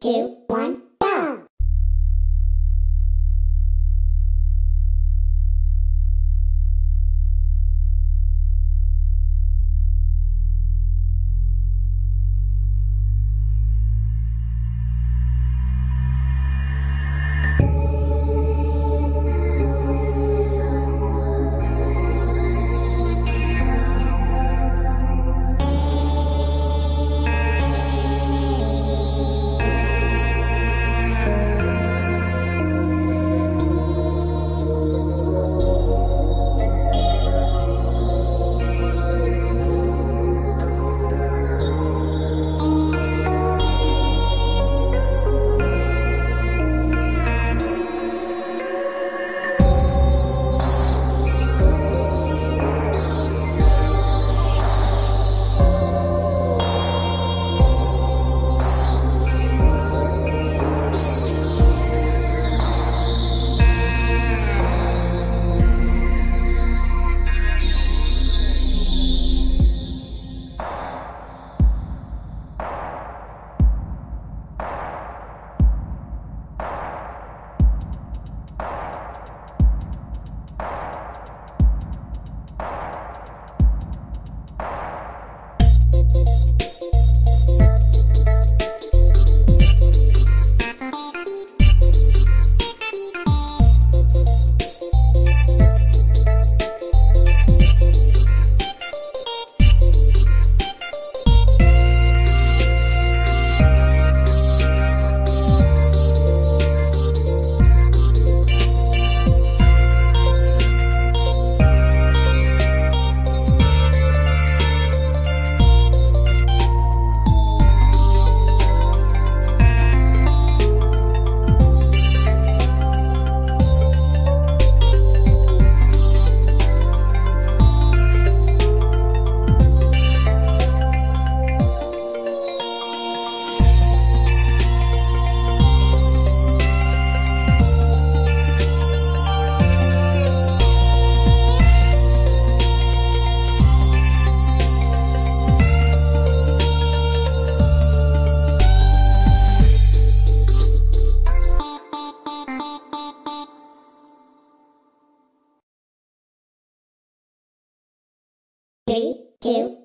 two, one, Three,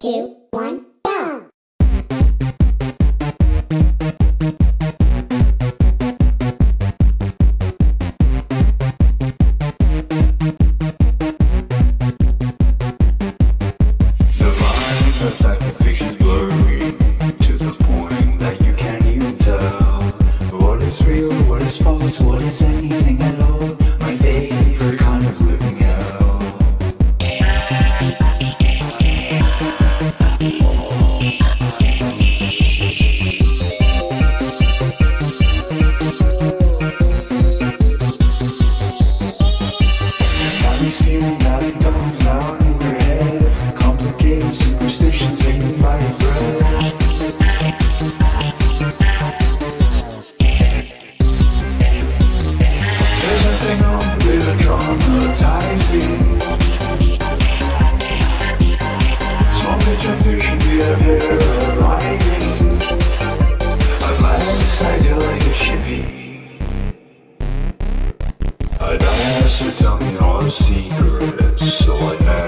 two, to tell me all the secrets so I